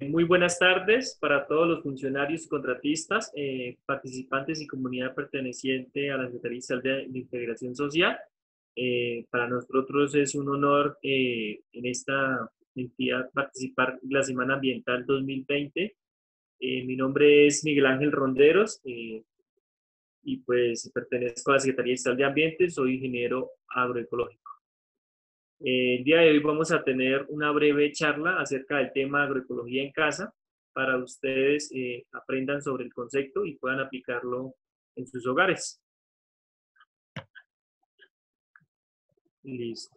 Muy buenas tardes para todos los funcionarios y contratistas, eh, participantes y comunidad perteneciente a la Secretaría de Integración Social. Eh, para nosotros es un honor eh, en esta entidad participar en la Semana Ambiental 2020. mi nombre es Miguel Ángel Ronderos y pues pertenezco a la Secretaría Estatal de Ambiente, soy ingeniero agroecológico. Eh, el día de hoy vamos a tener una breve charla acerca del tema agroecología en casa para ustedes eh, aprendan sobre el concepto y puedan aplicarlo en sus hogares. Listo.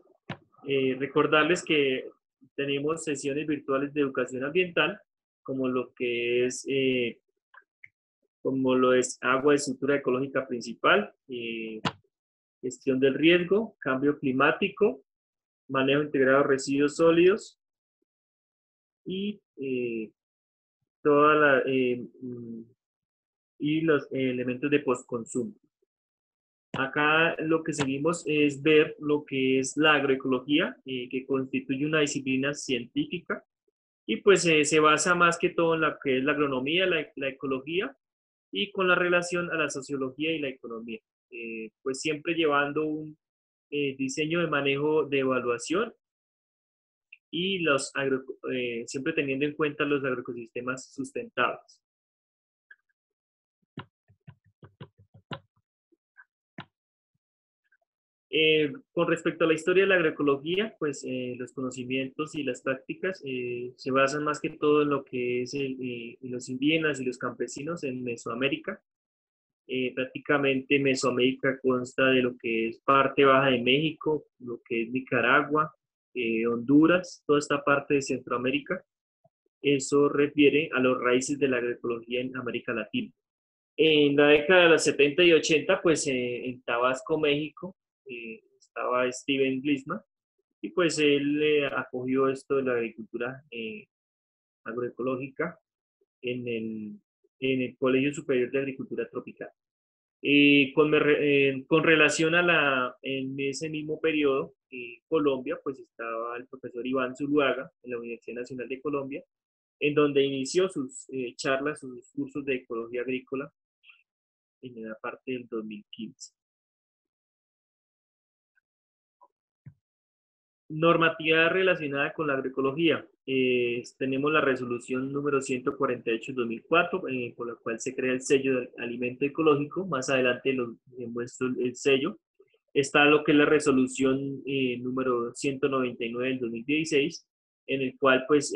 Eh, recordarles que tenemos sesiones virtuales de educación ambiental, como lo que es, como lo es agua de estructura ecológica principal, gestión del riesgo, cambio climático, manejo integrado de residuos sólidos y eh, eh, mm, y los elementos de postconsumo. Acá lo que seguimos es ver lo que es la agroecología, eh, que constituye una disciplina científica y pues se basa más que todo en lo que es la agronomía, la, la ecología y con la relación a la sociología y la economía. pues siempre llevando un, eh, diseño de manejo de evaluación y los eh, siempre teniendo en cuenta los agroecosistemas sustentables. Eh, con respecto a la historia de la agroecología, pues los conocimientos y las prácticas se basan más que todo en lo que es los indígenas y los campesinos en Mesoamérica, eh, prácticamente Mesoamérica consta de lo que es parte baja de México, lo que es Nicaragua, eh, Honduras, toda esta parte de Centroamérica. Eso refiere a los raíces de la agroecología en América Latina. En la década de los 70 y 80, pues eh, en Tabasco, México, estaba Steven Glisman y pues él acogió esto de la agricultura agroecológica en el, en el Colegio Superior de Agricultura Tropical. Eh, con, eh, relación a la, en ese mismo periodo, eh, Colombia, pues estaba el profesor Iván Zuluaga en la Universidad Nacional de Colombia, en donde inició sus charlas, sus cursos de ecología agrícola en la parte del 2015. Normativa relacionada con la agroecología. Eh, tenemos la resolución número 148-2004, eh, por la cual se crea el sello de alimento ecológico. Más adelante lo muestro el sello. Está lo que es la resolución eh, número 199 del 2016, en el cual pues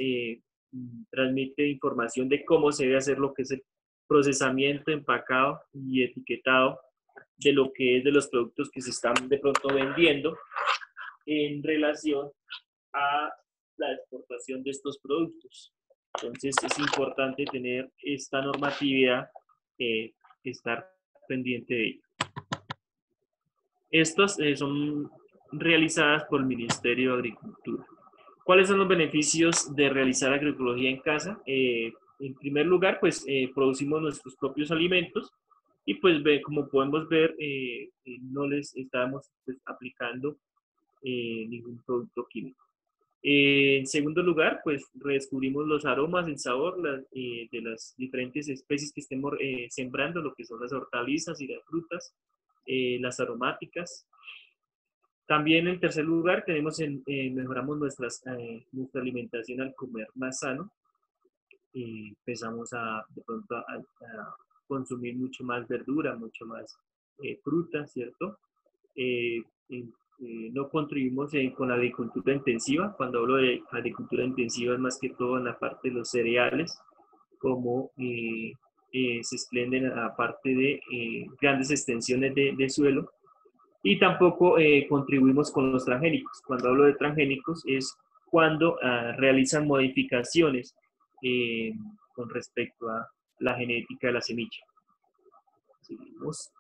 transmite información de cómo se debe hacer lo que es el procesamiento, empacado y etiquetado de lo que es de los productos que se están de pronto vendiendo en relación a la exportación de estos productos. Entonces es importante tener esta normatividad, eh, estar pendiente de ella. Estas eh, son realizadas por el Ministerio de Agricultura. ¿Cuáles son los beneficios de realizar agroecología en casa? Eh, en primer lugar, pues producimos nuestros propios alimentos y pues ve, como podemos ver, no les estamos pues, aplicando eh, ningún producto químico. Eh, en segundo lugar, pues redescubrimos los aromas, el sabor eh, de las diferentes especies que estemos sembrando, lo que son las hortalizas y las frutas, las aromáticas. También en tercer lugar, tenemos en, mejoramos nuestras, nuestra alimentación al comer más sano. empezamos a, de pronto a, a, consumir mucho más verdura, mucho más fruta, ¿cierto? Eh, no contribuimos con la agricultura intensiva. Cuando hablo de agricultura intensiva es más que todo en la parte de los cereales, como eh, eh, se esplenden aparte de grandes extensiones de, suelo. Y tampoco contribuimos con los transgénicos. Cuando hablo de transgénicos es cuando ah, realizan modificaciones con respecto a la genética de la semilla. Seguimos.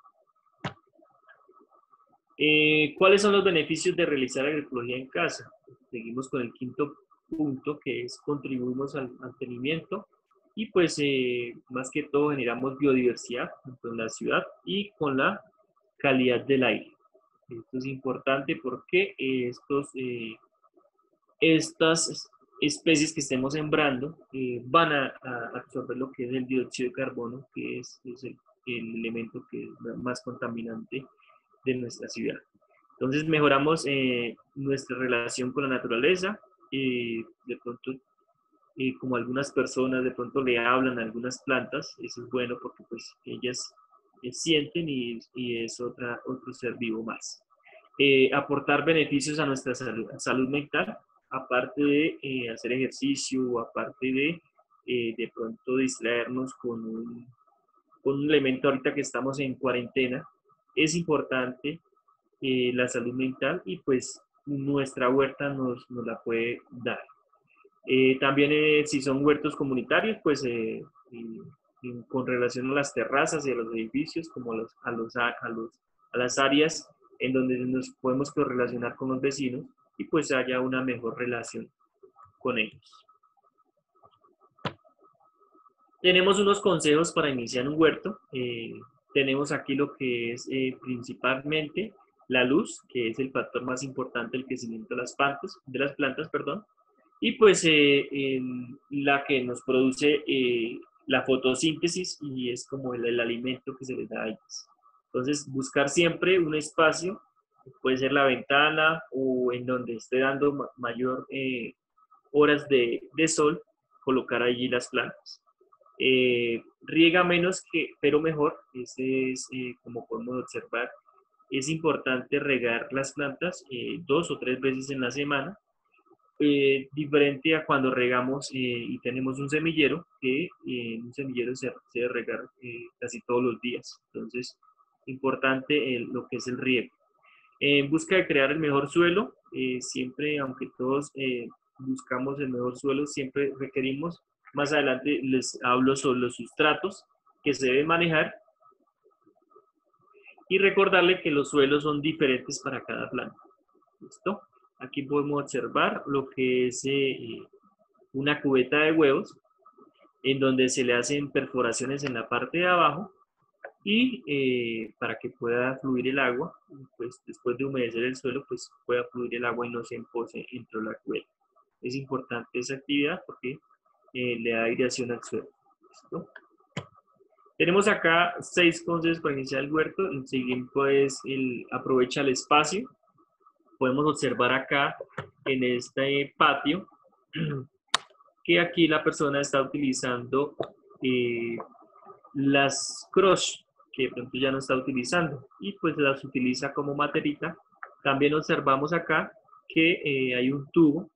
Eh, ¿Cuáles son los beneficios de realizar agroecología en casa? Seguimos con el quinto punto, que es contribuimos al mantenimiento y pues eh, más que todo generamos biodiversidad en la ciudad y con la calidad del aire. Esto es importante porque estos, eh, estas especies que estemos sembrando eh, van a, absorber lo que es el dióxido de carbono, que es, el, elemento que es más contaminante de nuestra ciudad. Entonces mejoramos eh, nuestra relación con la naturaleza, y de pronto como algunas personas de pronto le hablan a algunas plantas, eso es bueno porque pues ellas eh, sienten y, es otra, otro ser vivo más. Eh, aportar beneficios a nuestra salud, mental, aparte de eh, hacer ejercicio, aparte de de pronto distraernos con un, con un elemento ahorita que estamos en cuarentena, es importante la salud mental y pues nuestra huerta nos, nos la puede dar. también si son huertos comunitarios, pues con relación a las terrazas y a los edificios, como a, los, a, los, a, los, a las áreas en donde nos podemos correlacionar con los vecinos y pues haya una mejor relación con ellos. Tenemos unos consejos para iniciar un huerto. Eh, tenemos aquí lo que es eh, principalmente la luz, que es el factor más importante del crecimiento de las plantas, de las plantas perdón, y pues eh, la que nos produce la fotosíntesis y es como el, alimento que se les da a ellas. Entonces, buscar siempre un espacio, puede ser la ventana o en donde esté dando mayor eh, horas de, sol, colocar allí las plantas. Eh, riega menos que, pero mejor, ese es eh, como podemos observar, es importante regar las plantas dos o tres veces en la semana eh, diferente a cuando regamos eh, y tenemos un semillero, que en eh, un semillero se, debe regar casi todos los días. Entonces, importante lo que es el riego. En busca de crear el mejor suelo, siempre, aunque todos buscamos el mejor suelo, siempre requerimos, más adelante les hablo sobre los sustratos que se deben manejar y recordarle que los suelos son diferentes para cada planta. ¿Listo? Aquí podemos observar lo que es eh, una cubeta de huevos en donde se le hacen perforaciones en la parte de abajo y eh, para que pueda fluir el agua, pues después de humedecer el suelo, pues pueda fluir el agua y no se empose dentro de la cubeta. Es importante esa actividad porque eh, le da aireación al suelo. Tenemos acá seis consejos para iniciar el huerto. El siguiente es el aprovecha el espacio podemos observar acá en este patio que aquí la persona está utilizando eh, las cross que de pronto ya no está utilizando y pues las utiliza como materita. También observamos acá que eh, hay un tubo,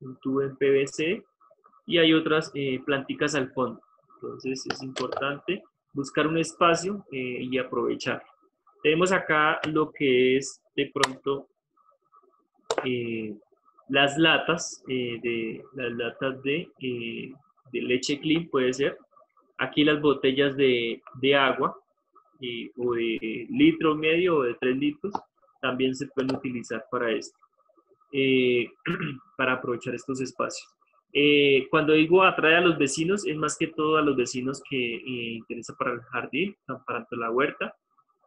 un tubo en PVC y hay otras eh, al fondo. Entonces es importante buscar un espacio y aprovechar. Tenemos acá lo que es de pronto eh, las latas, eh, de, las latas de, eh, de, leche clean puede ser. Aquí las botellas de, de agua o de litro medio o de tres litros también se pueden utilizar para esto, para aprovechar estos espacios. Cuando digo atrae a los vecinos, es más que todo a los vecinos que interesa para el jardín, para la huerta,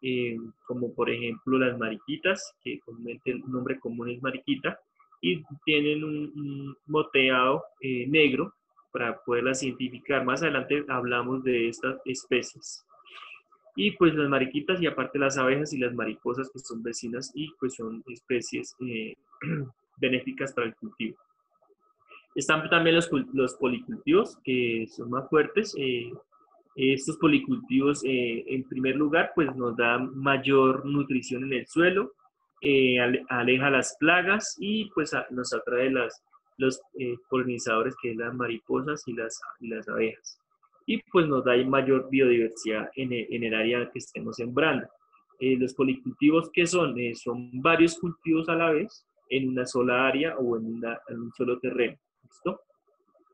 eh, como por ejemplo las mariquitas, que comúnmente el nombre común es mariquita, y tienen un, moteado eh, negro para poderlas identificar. Más adelante hablamos de estas especies. Y pues las mariquitas y aparte las abejas y las mariposas que son vecinas y pues son especies eh, benéficas para el cultivo. Están también los, los policultivos que son más fuertes, estos policultivos, eh, en primer lugar, pues nos dan mayor nutrición en el suelo, eh, aleja las plagas y pues nos atrae las, los eh, polinizadores que es las mariposas y las, las abejas. Y pues nos da mayor biodiversidad en el, en el área que estemos sembrando. los policultivos, ¿qué son? son varios cultivos a la vez en una sola área o en un solo terreno.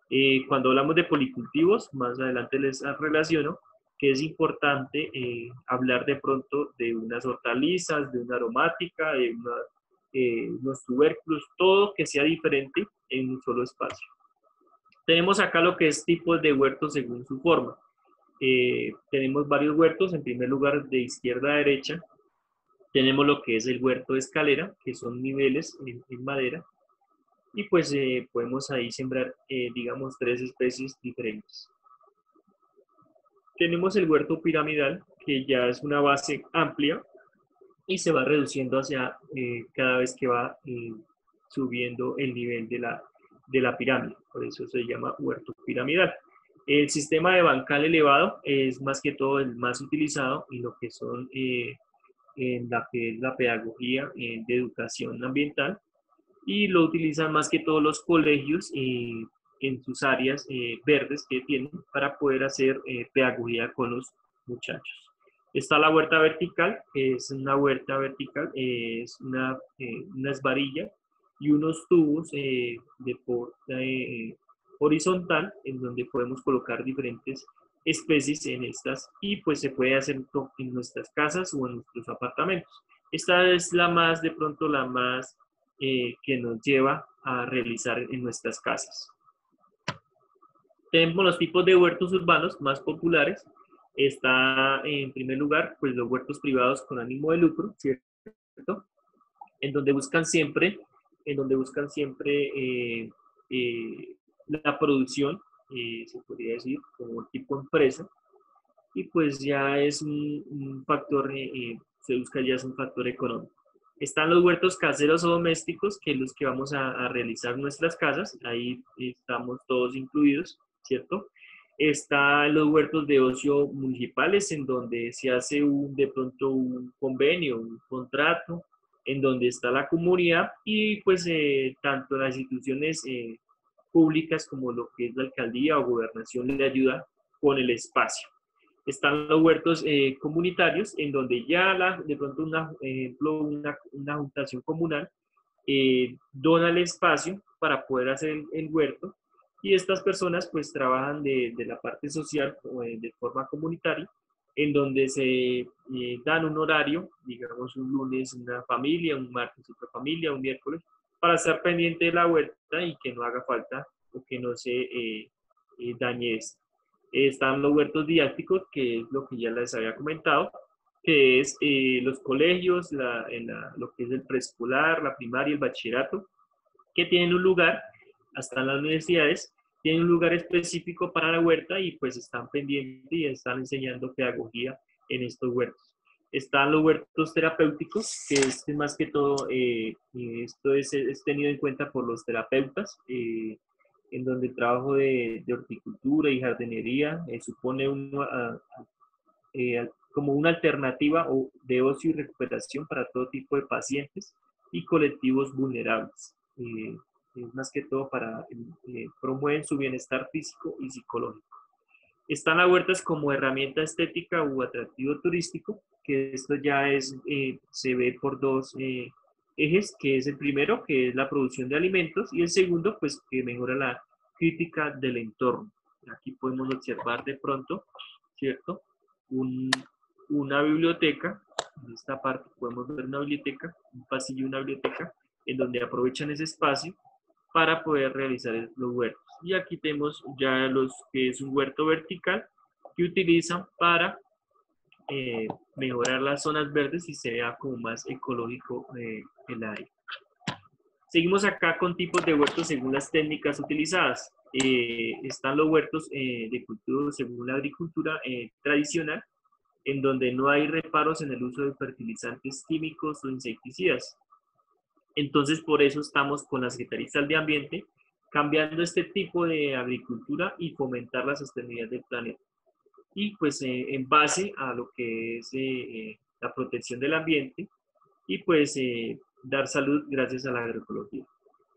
Eh, cuando hablamos de policultivos, más adelante les relaciono que es importante eh, hablar de pronto de unas hortalizas, de una aromática, de eh, unos tubérculos, todo que sea diferente en un solo espacio. Tenemos acá lo que es tipos de huertos según su forma. tenemos varios huertos, en primer lugar de izquierda a derecha, tenemos lo que es el huerto de escalera, que son niveles en madera, y pues eh, podemos ahí sembrar, eh, digamos, tres especies diferentes. Tenemos el huerto piramidal, que ya es una base amplia y se va reduciendo hacia eh, cada vez que va subiendo el nivel de la, de la pirámide. Por eso se llama huerto piramidal. El sistema de bancal elevado es más que todo el más utilizado en lo que son en la, la pedagogía de educación ambiental y lo utilizan más que todos los colegios eh, en sus áreas eh, verdes que tienen para poder hacer eh, pedagogía con los muchachos. Está la huerta vertical, es una huerta vertical, es una, una esvarilla y unos tubos de horizontal en donde podemos colocar diferentes especies en estas y pues se puede hacer en nuestras casas o en nuestros apartamentos. Esta es la más, de pronto la más eh, que nos lleva a realizar en nuestras casas. Tenemos los tipos de huertos urbanos más populares. Está en primer lugar, pues los huertos privados con ánimo de lucro, ¿cierto? En donde buscan siempre, en donde buscan siempre eh, eh, la producción, se podría decir, como tipo empresa, y pues ya es un, un factor, se busca ya es un factor económico. Están los huertos caseros o domésticos, que es los que vamos a, realizar nuestras casas, ahí estamos todos incluidos, ¿cierto? Están los huertos de ocio municipales, en donde se hace un, de pronto un convenio, un contrato, en donde está la comunidad y pues eh, tanto las instituciones eh, públicas como lo que es la alcaldía o gobernación le ayuda con el espacio. Están los huertos eh, comunitarios, en donde ya la, de pronto, una, ejemplo, una, una juntación comunal eh, dona el espacio para poder hacer el, huerto y estas personas pues trabajan de, de la parte social o de forma comunitaria, en donde se eh, dan un horario, digamos un lunes una familia, un martes otra familia, un miércoles, para estar pendiente de la huerta y que no haga falta o que no se dañe esto están los huertos didácticos, que es lo que ya les había comentado, que es eh, los colegios, la, lo que es el preescolar, la primaria, el bachillerato, que tienen un lugar, hasta las universidades, tienen un lugar específico para la huerta y pues están pendientes y están enseñando pedagogía en estos huertos. Están los huertos terapéuticos, que es más que todo, eh, esto es, es, tenido en cuenta por los terapeutas, eh, en donde el trabajo de, horticultura y jardinería eh, supone eh, como una alternativa de ocio y recuperación para todo tipo de pacientes y colectivos vulnerables. Eh, más que todo para promueven su bienestar físico y psicológico. Están las huertas como herramienta estética u atractivo turístico, que esto ya es, se ve por dos ejes, que es el primero, que es la producción de alimentos, y el segundo, pues que mejora la crítica del entorno. Aquí podemos observar de pronto, ¿cierto? una biblioteca, en esta parte podemos ver una biblioteca, un pasillo una biblioteca, en donde aprovechan ese espacio para poder realizar los huertos. Y aquí tenemos ya los que es un huerto vertical que utilizan para eh, mejorar las zonas verdes y se vea como más ecológico eh, el aire. Seguimos acá con tipos de huertos según las técnicas utilizadas. Eh, están los huertos de cultivo según la agricultura tradicional, en donde no hay reparos en el uso de fertilizantes químicos o insecticidas. Entonces, por eso estamos con las Secretaría de Ambiente, cambiando este tipo de agricultura y fomentar la sostenibilidad del planeta y pues eh, en base a lo que es eh, eh, la protección del ambiente y pues dar salud gracias a la agroecología.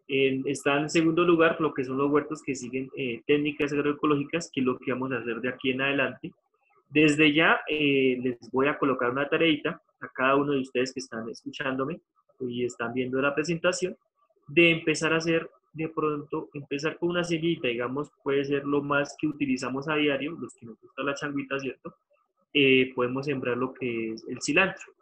está en segundo lugar lo que son los huertos que siguen técnicas agroecológicas, que es lo que vamos a hacer de aquí en adelante. Desde ya les voy a colocar una tareita a cada uno de ustedes que están escuchándome y están viendo la presentación, de empezar a hacer de pronto empezar con una semillita, digamos, puede ser lo más que utilizamos a diario, los que nos gusta la changuita, ¿cierto? Eh, podemos sembrar lo que es el cilantro.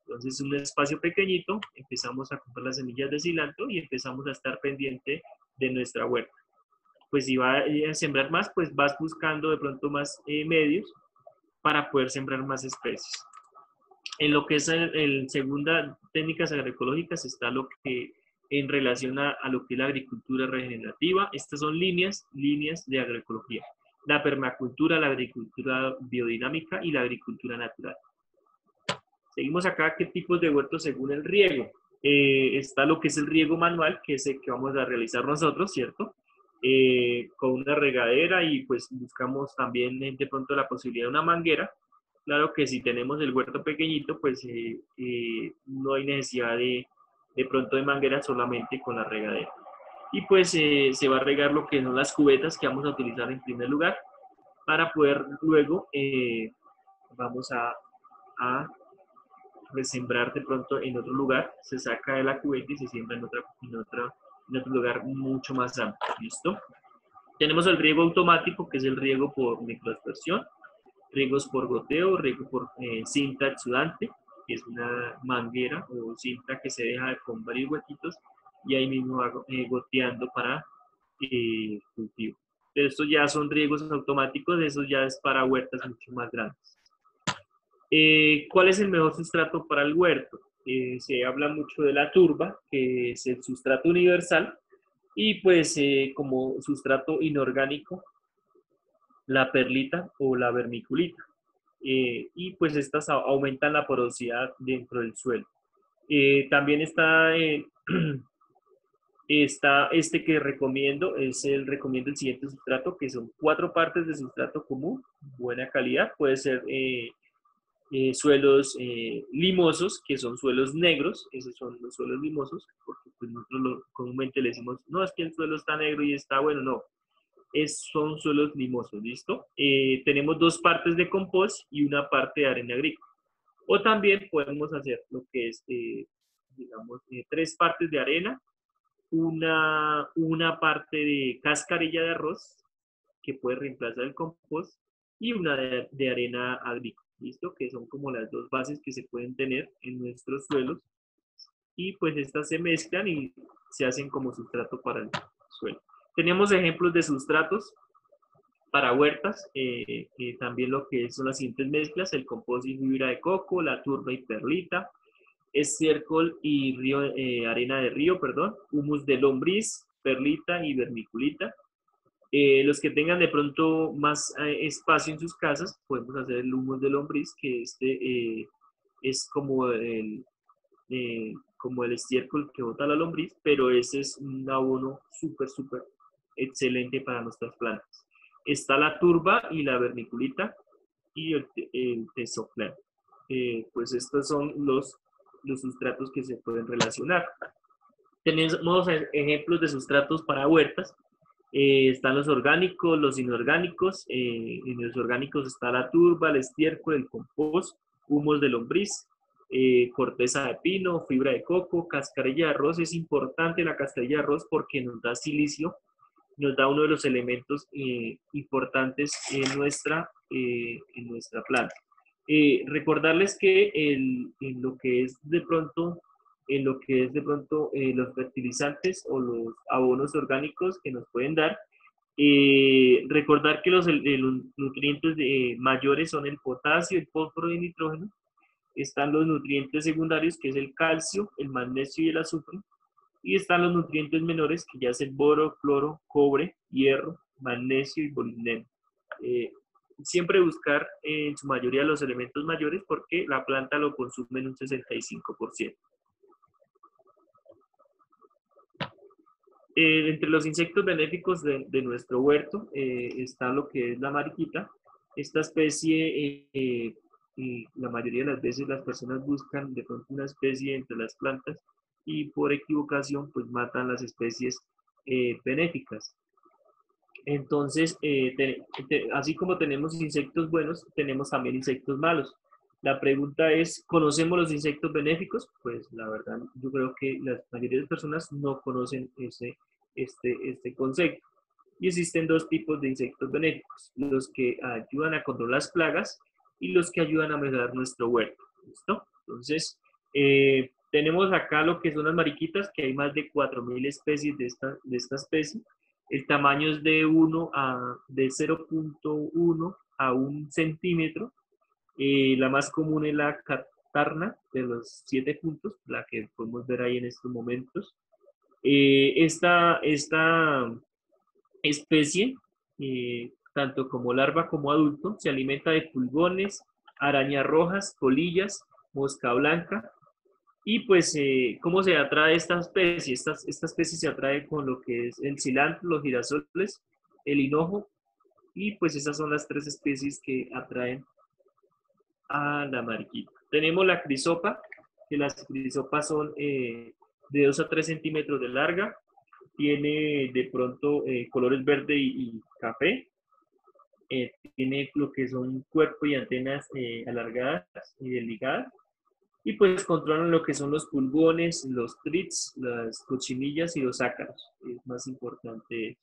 Entonces, un espacio pequeñito, empezamos a comprar las semillas de cilantro y empezamos a estar pendiente de nuestra huerta. Pues si va a sembrar más, pues vas buscando de pronto más eh, medios para poder sembrar más especies. En lo que es el, el segunda técnicas agroecológicas está lo que en relación a, lo que es la agricultura regenerativa. Estas son líneas, líneas de agroecología. La permacultura, la agricultura biodinámica y la agricultura natural. Seguimos acá, ¿qué tipos de huertos según el riego? Eh, está lo que es el riego manual, que es el que vamos a realizar nosotros, ¿cierto? Eh, con una regadera y pues buscamos también eh, de pronto la posibilidad de una manguera. Claro que si tenemos el huerto pequeñito, pues no hay necesidad de, de pronto de manguera solamente con la regadera. Y pues se va a regar lo que son las cubetas que vamos a utilizar en primer lugar para poder luego, vamos a, a resembrar de pronto en otro lugar, se saca de la cubeta y se siembra en, otra, en, en otro lugar mucho más amplio. ¿Listo? Tenemos el riego automático, que es el riego por microaspersión, riegos por goteo, riego por eh, cinta exudante, que es una manguera o cinta que se deja con varios huequitos y ahí mismo hago, eh, goteando para eh, cultivo. Pero estos ya son riegos automáticos, eso ya es para huertas mucho más grandes. Eh, ¿Cuál es el mejor sustrato para el huerto? Eh, se habla mucho de la turba, que es el sustrato universal, y pues eh, como sustrato inorgánico, la perlita o la vermiculita. Y pues estas aumentan la porosidad dentro del suelo. también está, está este que recomiendo, es el recomiendo el siguiente sustrato, que son cuatro partes de sustrato común, buena calidad, puede ser eh, suelos eh, limosos, que son suelos negros, esos son los suelos limosos, porque pues, nosotros comúnmente le decimos, no, es que el suelo está negro y está bueno, no, es, son suelos limosos, ¿listo? Eh, tenemos dos partes de compost y una parte de arena agrícola. O también podemos hacer lo que es, digamos, tres partes de arena, una, una parte de cascarilla de arroz, que puede reemplazar el compost, y una de arena agrícola. ¿listo? Que son como las dos bases que se pueden tener en nuestros suelos. Y pues estas se mezclan y se hacen como sustrato para el suelo. Tenemos ejemplos de sustratos para huertas, eh, también lo que son las siguientes mezclas, el compost y fibra de coco, la turba y perlita, estiércol y río, eh, arena de río, perdón, humus de lombriz, perlita y vermiculita, eh, los que tengan de pronto más eh, espacio en sus casas, podemos hacer el humus de lombriz, que este eh, es como el, como el estiércol que bota la lombriz, pero ese es un abono súper, súper excelente para nuestras plantas. Está la turba y la vermiculita y el, el pues estos son los, los sustratos que se pueden relacionar. Tenemos ejemplos de sustratos para huertas, eh, están los orgánicos, los inorgánicos. Eh, en los orgánicos está la turba, el estiércol, el compost, humos de lombriz, eh, corteza de pino, fibra de coco, cascarilla de arroz. Es importante la cascarilla de arroz porque nos da silicio, nos da uno de los elementos importantes en nuestra, en nuestra planta. recordarles que en lo que es de pronto en lo que es de pronto eh, los fertilizantes o los abonos orgánicos que nos pueden dar. Eh, recordar que los, nutrientes de, mayores son el potasio, el fósforo y el nitrógeno. Están los nutrientes secundarios, que es el calcio, el magnesio y el azufre. Y están los nutrientes menores, que ya es boro, cloro, cobre, hierro, magnesio y molibdeno. Eh, siempre buscar en su mayoría los elementos mayores porque la planta lo consume en un 65%. Eh, entre los insectos benéficos de, nuestro huerto eh, está lo que es la mariquita. Esta especie, la mayoría de las veces las personas buscan de pronto una especie entre las plantas y por equivocación pues matan las especies benéficas. Entonces, así como tenemos insectos buenos, tenemos también insectos malos. La pregunta es, ¿conocemos los insectos benéficos? Pues la verdad, yo creo que la mayoría de las personas no conocen ese, este, este concepto. Y existen dos tipos de insectos benéficos, los que ayudan a controlar las plagas y los que ayudan a mejorar nuestro huerto. ¿Listo? Entonces, eh, tenemos acá lo que son las mariquitas, que hay más de 4.000 especies de esta, de esta especie. El tamaño es de 1 a de 0.1 a 1 centímetro eh, la más común es la catarna de los siete puntos, la que podemos ver ahí en estos momentos. esta, esta especie, tanto como larva como adulto, se alimenta de pulgones, arañas rojas, polillas, mosca blanca, y pues, eh, ¿cómo se atrae esta especie? Esta, esta especie se atrae con lo que es el cilantro, los girasoles, el hinojo, y pues esas son las tres especies que atraen a la mariquita. Tenemos la crisopa, que las crisopas son eh, de 2 a 3 centímetros de larga, tiene de pronto eh, colores verde y, café, tiene lo que son cuerpo y antenas alargadas y delgadas, y pues controlan lo que son los pulgones, los trits, las cochinillas y los ácaros. Es más importante.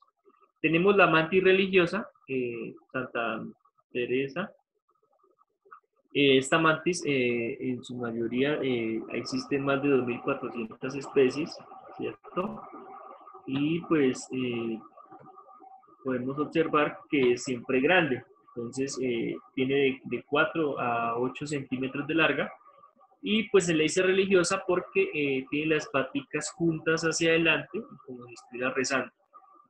Tenemos la mantis religiosa, eh, Santa Teresa. Eh, esta mantis, eh, en su mayoría, existen más de 2.400 especies, ¿cierto? Y pues podemos observar que es siempre grande. Entonces, tiene de 4 a 8 centímetros de larga y pues se le dice religiosa porque eh, tiene las paticas juntas hacia adelante, como si estuviera rezando.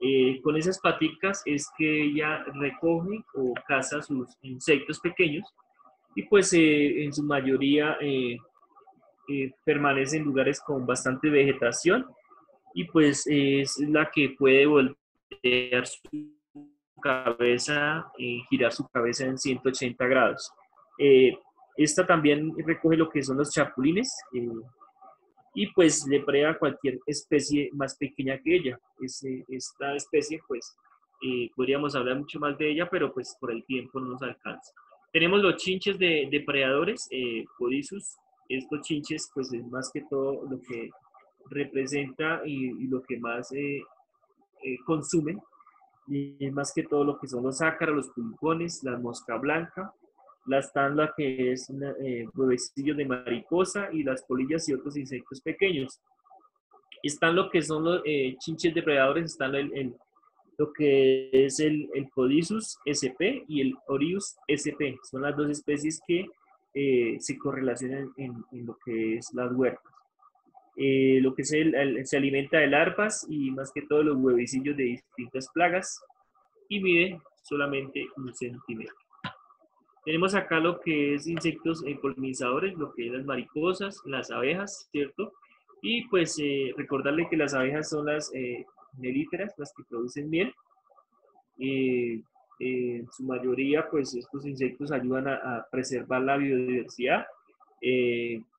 Eh, con esas paticas es que ella recoge o caza sus insectos pequeños y pues eh, en su mayoría permanece en lugares con bastante vegetación y pues es la que puede voltear su cabeza, y girar su cabeza en 180 grados. Esta también recoge lo que son los chapulines eh, y pues le a cualquier especie más pequeña que ella. esta especie pues eh, podríamos hablar mucho más de ella, pero pues por el tiempo no nos alcanza. Tenemos los chinches de depredadores, eh, Estos chinches pues es más que todo lo que representa y, lo que más eh, consumen. Y más que todo lo que son los ácaros, los pulgones, la mosca blanca, la estanda que es eh, huevecillos de mariposa y las polillas y otros insectos pequeños. Están lo que son los eh, chinches depredadores, están el, lo que es el, el Podisus sp y el Orius sp. Son las dos especies que eh, se correlacionan en, lo que es las huertas. Eh, lo que es el, se alimenta de larvas y más que todo los huevecillos de distintas plagas y mide solamente un centímetro. Tenemos acá lo que es insectos eh, polinizadores, lo que es las mariposas, las abejas, ¿cierto? Y pues eh, recordarle que las abejas son las eh, melíferas, las que producen miel. en su mayoría, pues estos insectos ayudan a, preservar la biodiversidad.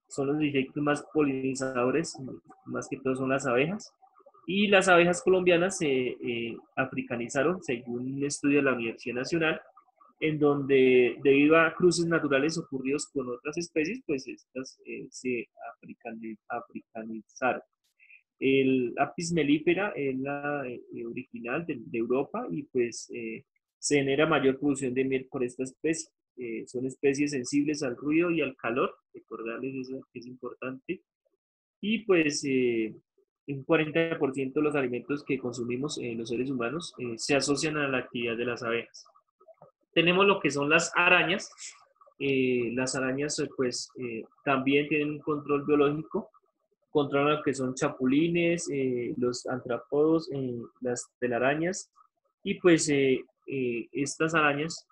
son los insectos más polinizadores, más que todo son las abejas. Y las abejas colombianas se africanizaron, según un estudio de la Universidad Nacional, en donde debido a cruces naturales ocurridos con otras especies, pues estas eh, se africanizaron. El Apis mellifera es la eh, original de, Europa y pues eh, se genera mayor producción de miel por esta especie. son especies sensibles al ruido y al calor, recordarles eso que es importante. Y pues un 40% de los alimentos que consumimos los seres humanos se asocian a la actividad de las abejas. Tenemos lo que son las arañas. Eh, las arañas eh, pues eh, también tienen un control biológico, controlan lo que son chapulines, los antrópodos, las telarañas y pues estas arañas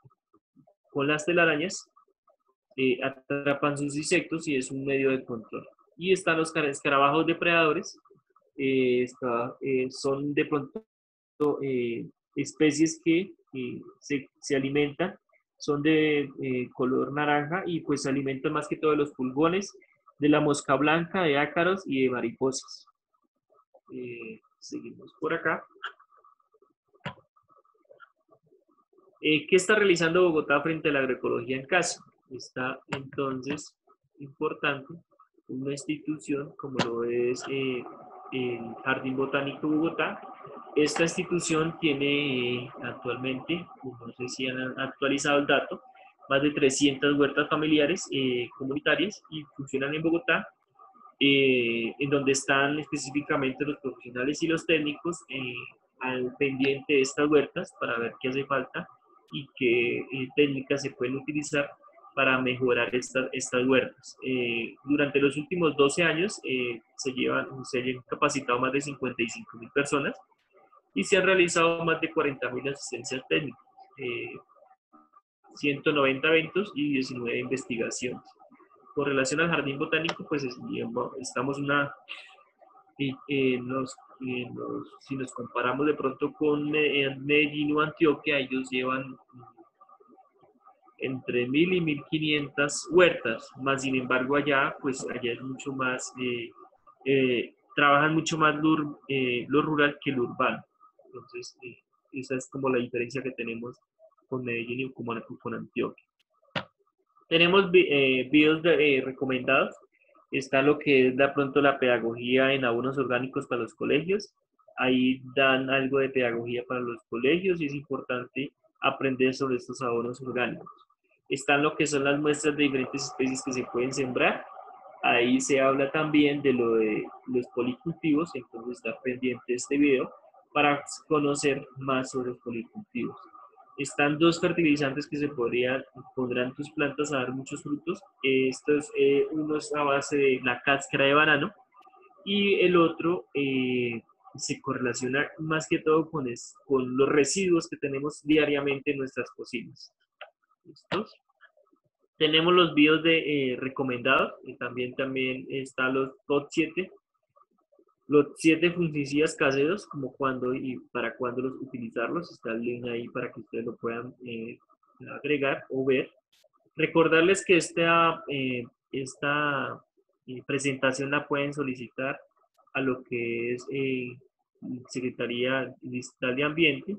con las telarañas atrapan sus insectos y es un medio de control. Y están los escarabajos depredadores, son de pronto especies que se, se alimentan, son de eh, color naranja y pues se alimentan más que todo de los pulgones, de la mosca blanca, de ácaros y de mariposas. Eh, seguimos por acá. Eh, ¿Qué está realizando Bogotá frente a la agroecología en casa? Está entonces importante una institución como lo es el Jardín Botánico Bogotá, esta institución tiene actualmente, no sé si han actualizado el dato, más de 300 huertas familiares eh, comunitarias y funcionan en Bogotá, eh, en donde están específicamente los profesionales y los técnicos eh, al pendiente de estas huertas para ver qué hace falta y qué técnicas se pueden utilizar para mejorar estas, estas huertas. Eh, durante los últimos 12 años eh, se, llevan, se han capacitado más de 55 mil personas y se han realizado más de 40 mil asistencias técnicas, 190 eventos y 19 investigaciones. Con relación al jardín botánico, pues estamos una, si nos comparamos de pronto con Medellín o Antioquia, ellos llevan entre 1000 y 1500 huertas, más sin embargo allá, pues allá es mucho más, eh, eh, trabajan mucho más lo, eh, lo, rural que lo urbano. Entonces, esa es como la diferencia que tenemos con Medellín y con, con Antioquia. Tenemos videos recomendados. Está lo que es de pronto la pedagogía en abonos orgánicos para los colegios. Ahí dan algo de pedagogía para los colegios y es importante aprender sobre estos abonos orgánicos están lo que son las muestras de diferentes especies que se pueden sembrar. Ahí se habla también de lo de los policultivos, entonces está pendiente este video para conocer más sobre los policultivos. Están dos fertilizantes que se podrían, pondrán tus plantas a dar muchos frutos. Esto es, eh, uno es a base de la cáscara de banano y el otro eh, se correlaciona más que todo con, con los residuos que tenemos diariamente en nuestras cocinas. Tenemos los videos de eh, recomendados y también, también están los top 7. Los 7 fungicidas caseros, como cuándo y para cuándo los utilizarlos. Está el link ahí para que ustedes lo puedan eh, agregar o ver. Recordarles que esta, eh, esta presentación la pueden solicitar a lo que es Secretaría Digital de Ambiente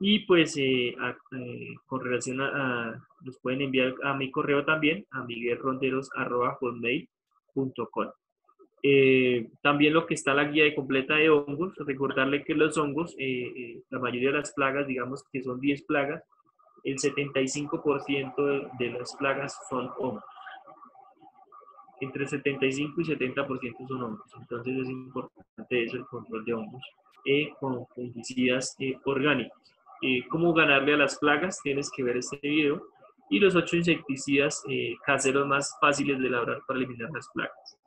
y pues eh, eh, con relación a, los pueden enviar a mi correo también, a miguelronderos.com. Eh, también lo que está la guía de completa de hongos, recordarle que los hongos, eh, la mayoría de las plagas, digamos que son 10 plagas, el 75% de, las plagas son hongos. Entre 75 y 70% son hongos. Entonces es importante eso, el control de hongos con fungicidas orgánicos. Eh, cómo ganarle a las plagas, tienes que ver este video. Y los ocho insecticidas eh, caseros más fáciles de elaborar para eliminar las plagas.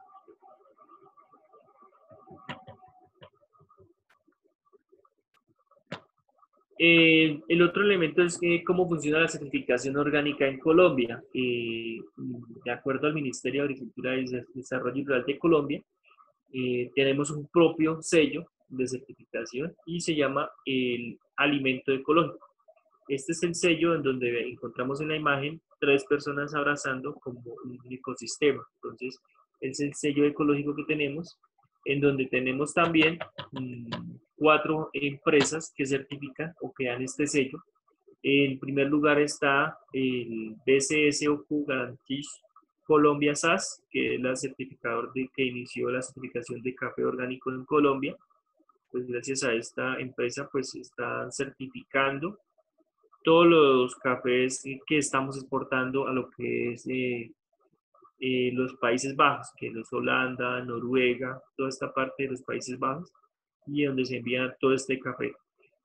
Eh, el otro elemento es cómo funciona la certificación orgánica en Colombia. de acuerdo al Ministerio de Agricultura y Desarrollo Rural de Colombia, tenemos un propio sello de certificación y se llama el alimento ecológico. Este es el sello en donde encontramos en la imagen tres personas abrazando como un ecosistema. Entonces, es el sello ecológico que tenemos, en donde tenemos también mm, cuatro empresas que certifican o que dan este sello. En primer lugar está el BCS OQ Garantis Colombia SAS, que es la certificador de, que inició la certificación de café orgánico en Colombia pues gracias a esta empresa pues están certificando todos los cafés que estamos exportando a lo que es eh, eh, los Países Bajos, que es Holanda, Noruega, toda esta parte de los Países Bajos y donde se envía todo este café.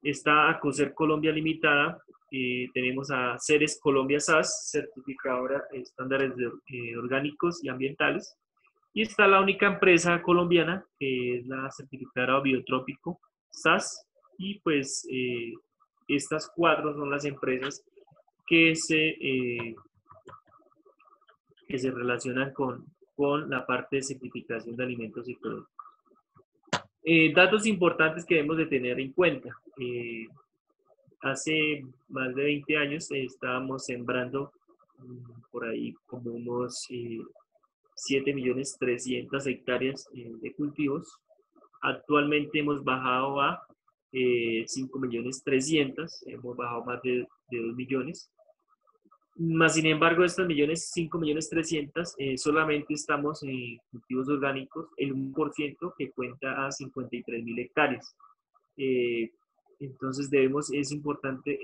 Está a Coser Colombia Limitada, eh, tenemos a Ceres Colombia SAS, certificadora de estándares orgánicos y ambientales, y está la única empresa colombiana, que es la certificadora biotrópico SAS. Y pues eh, estas cuatro son las empresas que se, eh, que se relacionan con, con la parte de certificación de alimentos productos. Eh, datos importantes que debemos de tener en cuenta. hace más de 20 años estábamos sembrando mm, por ahí como unos 7.300.000 hectáreas eh, de cultivos. Actualmente hemos bajado a eh, 5.300.000, hemos bajado más de, 2 millones. Más sin embargo, estas millones, 5 millones 300, eh, solamente estamos en cultivos orgánicos, el 1% que cuenta a 53 mil hectáreas. Eh, entonces debemos, es importante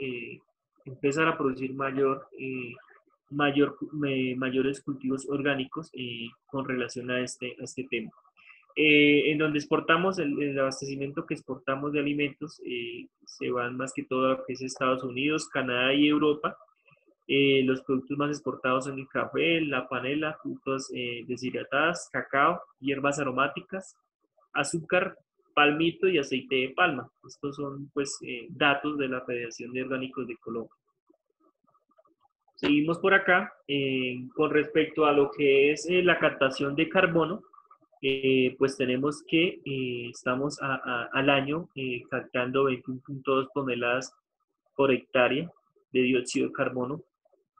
empezar a producir mayor mayor, mayores cultivos orgánicos eh, con relación a este, a este tema. Eh, en donde exportamos, el, abastecimiento que exportamos de alimentos eh, se van más que todo a lo que es Estados Unidos, Canadá y Europa. Eh, los productos más exportados son el café, la panela, frutas eh, deshidratadas, cacao, hierbas aromáticas, azúcar, palmito y aceite de palma. Estos son pues eh, datos de la Federación de Orgánicos de Colombia. Seguimos por acá con respecto a lo que es la captación de carbono. pues tenemos que estamos al año captando 21.2 toneladas por hectárea de dióxido de carbono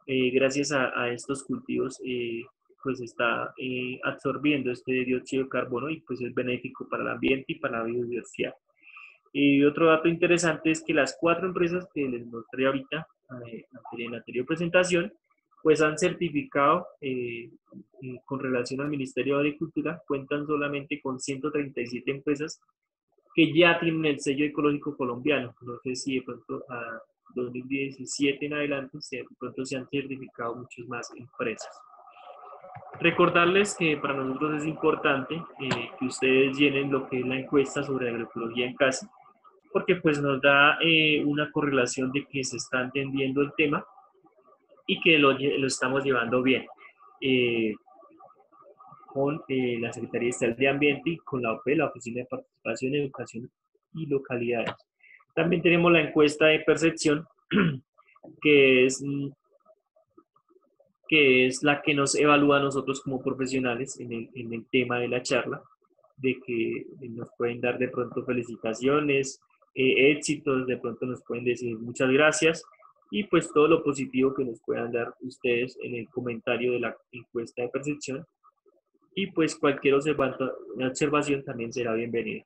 eh, gracias a, estos cultivos, eh, pues está eh, absorbiendo este dióxido de carbono y pues es benéfico para el ambiente y para la biodiversidad. Y otro dato interesante es que las cuatro empresas que les mostré ahorita en la anterior presentación, pues han certificado con relación al Ministerio de Agricultura, cuentan solamente con 137 empresas que ya tienen el sello ecológico colombiano. No sé si de pronto a, 2017 en adelante, de pronto se han certificado muchas más empresas. Recordarles que para nosotros es importante eh, que ustedes llenen lo que es la encuesta sobre agroecología en casa, porque pues nos da eh, una correlación de que se está entendiendo el tema y que lo, lo estamos llevando bien eh, con la Secretaría de de Ambiente y con la OP, la Oficina de Participación, Educación y Localidades. También tenemos la encuesta de percepción, que es, mm, que es la que nos evalúa a nosotros como profesionales en el, en el tema de la charla, de que nos pueden dar de pronto felicitaciones, eh, éxitos, de pronto nos pueden decir muchas gracias y pues todo lo positivo que nos puedan dar ustedes en el comentario de la encuesta de percepción y pues cualquier observación también será bienvenida.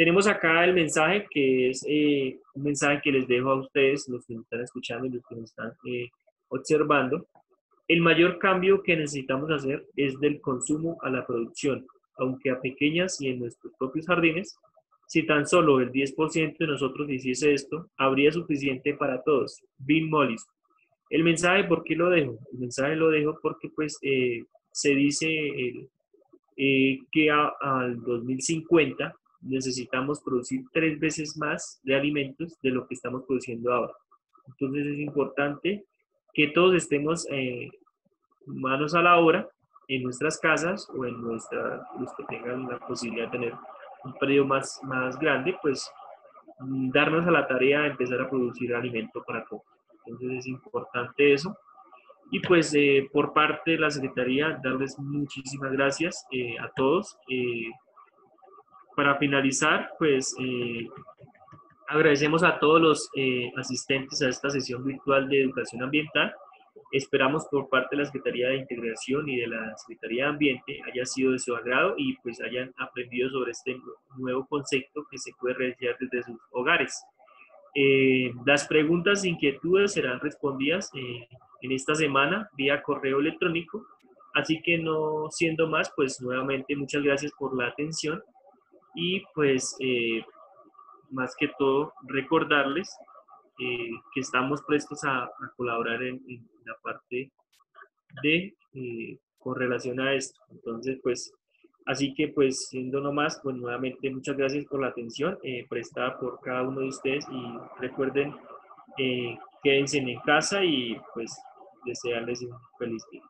Tenemos acá el mensaje que es eh, un mensaje que les dejo a ustedes, los que nos están escuchando y los que nos están eh, observando. El mayor cambio que necesitamos hacer es del consumo a la producción, aunque a pequeñas y en nuestros propios jardines. Si tan solo el 10% de nosotros hiciese esto, habría suficiente para todos. Bill Mollis. El mensaje, ¿por qué lo dejo? El mensaje lo dejo porque pues eh, se dice que al 2050 necesitamos producir tres veces más de alimentos de lo que estamos produciendo ahora. Entonces es importante que todos estemos eh, manos a la obra en nuestras casas o en nuestra, los que tengan la posibilidad de tener un periodo más, más grande, pues darnos a la tarea de empezar a producir alimento para todos. Entonces es importante eso. Y pues eh, por parte de la Secretaría, darles muchísimas gracias eh, a todos para finalizar, pues eh, agradecemos a todos los eh, asistentes a esta sesión virtual de educación ambiental. Esperamos por parte de la Secretaría de Integración y de la Secretaría de Ambiente haya sido de su agrado y pues hayan aprendido sobre este nuevo concepto que se puede realizar desde sus hogares. Eh, las preguntas e inquietudes serán respondidas en esta semana vía correo electrónico. Así que no siendo más, pues nuevamente muchas gracias por la atención y pues eh, más que todo recordarles eh, que estamos prestos a, colaborar en, la parte de eh, con relación a esto. Entonces, pues, así que pues siendo nomás, pues nuevamente muchas gracias por la atención prestada por cada uno de ustedes y recuerden, quédense en casa y pues desearles un feliz día.